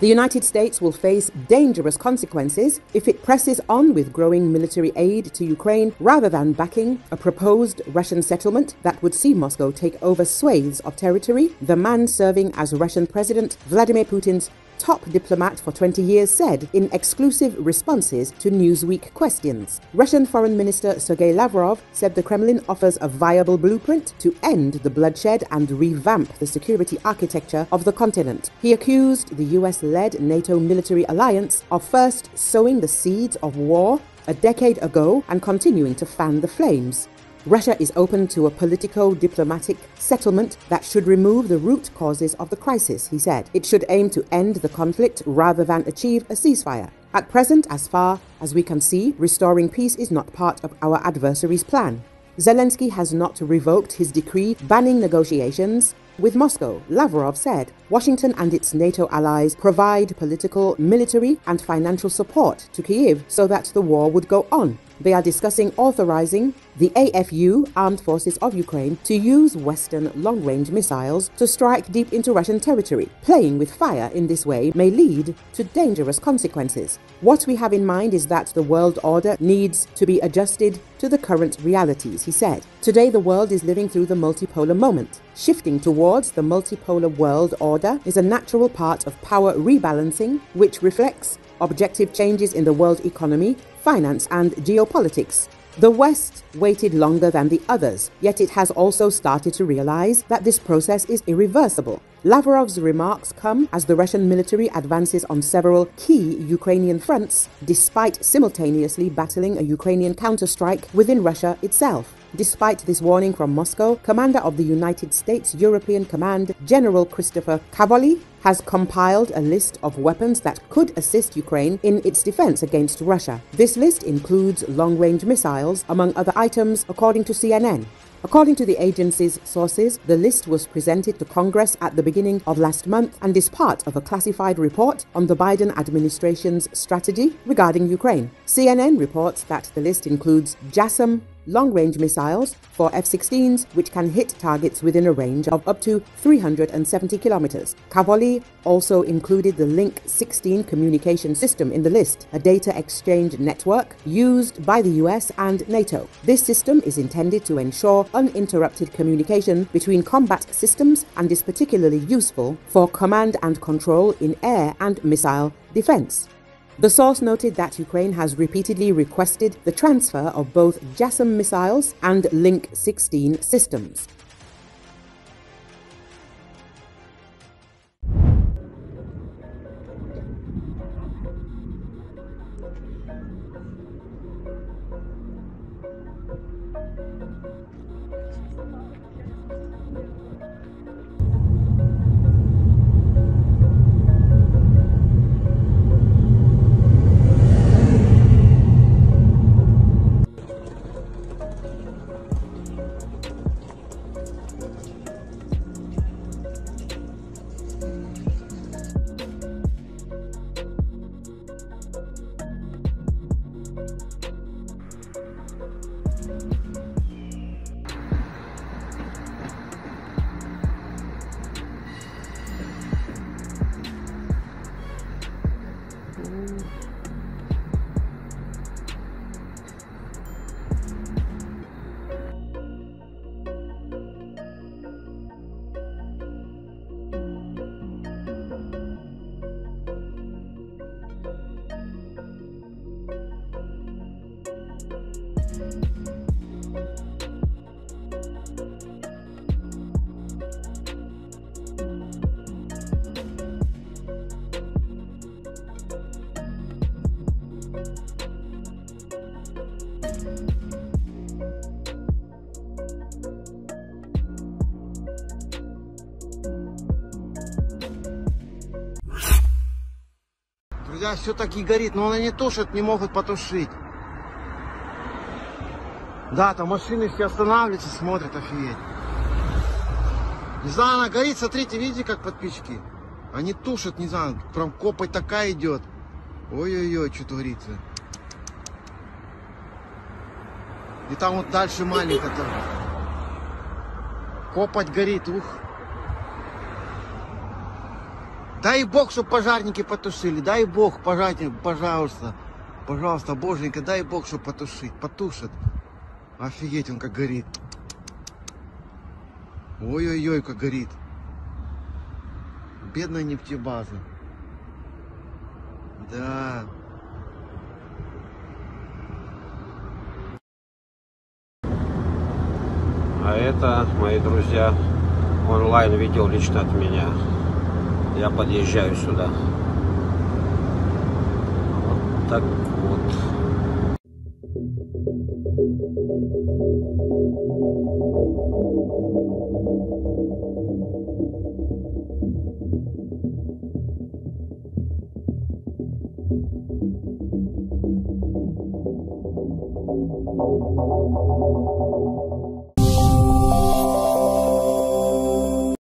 The United States will face dangerous consequences if it presses on with growing military aid to Ukraine rather than backing a proposed Russian settlement that would see Moscow take over swathes of territory, the man serving as Russian President Vladimir Putin's top diplomat for 20 years said in exclusive responses to Newsweek questions. Russian Foreign Minister Sergey Lavrov said the Kremlin offers a viable blueprint to end the bloodshed and revamp the security architecture of the continent. He accused the US led NATO military alliance of first sowing the seeds of war a decade ago and continuing to fan the flames. Russia is open to a politico diplomatic settlement that should remove the root causes of the crisis, he said. It should aim to end the conflict rather than achieve a ceasefire. At present, as far as we can see, restoring peace is not part of our adversary's plan. Zelensky has not revoked his decree banning negotiations with Moscow, Lavrov said. Washington and its NATO allies provide political, military, and financial support to Kyiv so that the war would go on. They are discussing authorizing the AFU, Armed Forces of Ukraine, to use Western long range missiles to strike deep into Russian territory. Playing with fire in this way may lead to dangerous consequences. What we have in mind is that the world order needs to be adjusted to the current realities, he said. Today, the world is living through the multipolar moment. Shifting towards the multipolar world order is a natural part of power rebalancing, which reflects objective changes in the world economy finance, and geopolitics. The West waited longer than the others, yet it has also started to realize that this process is irreversible. Lavrov's remarks come as the Russian military advances on several key Ukrainian fronts, despite simultaneously battling a Ukrainian counterstrike within Russia itself. Despite this warning from Moscow, Commander of the United States European Command, General Christopher Cavoli, has compiled a list of weapons that could assist Ukraine in its defense against Russia. This list includes long range missiles, among other items, according to CNN. According to the agency's sources, the list was presented to Congress at the beginning of last month and is part of a classified report on the Biden administration's strategy regarding Ukraine. CNN reports that the list includes JASSM long range missiles for F 16s, which can hit targets within a range of up to 370 kilometers. Cavoli also included the Link 16 communication system in the list, a data exchange network used by the US and NATO. This system is intended to ensure uninterrupted communication between combat systems and is particularly useful for command and control in air and missile defense. The source noted that Ukraine has repeatedly requested the transfer of both JASSM missiles and Link 16 systems. Друзья, все таки горит, но она не тушит, не могут потушить. Да, там машины все останавливаются, смотрят, офигеть. Не знаю, она горит, смотрите, видите, как подписчики? Они тушат, не знаю, прям копоть такая идет. Ой-ой-ой, что творится. И там вот дальше маленько там. Копоть горит, ух. Дай Бог, чтобы пожарники потушили. Дай Бог, пожарники, пожалуйста. Пожалуйста, боженька, дай Бог, чтобы потушить. Потушит. Офигеть, он как горит. Ой-ой-ой, как горит. Бедная нефтебаза. Да. А это, мои друзья, онлайн видео лично от меня я подъезжаю сюда. Вот так вот.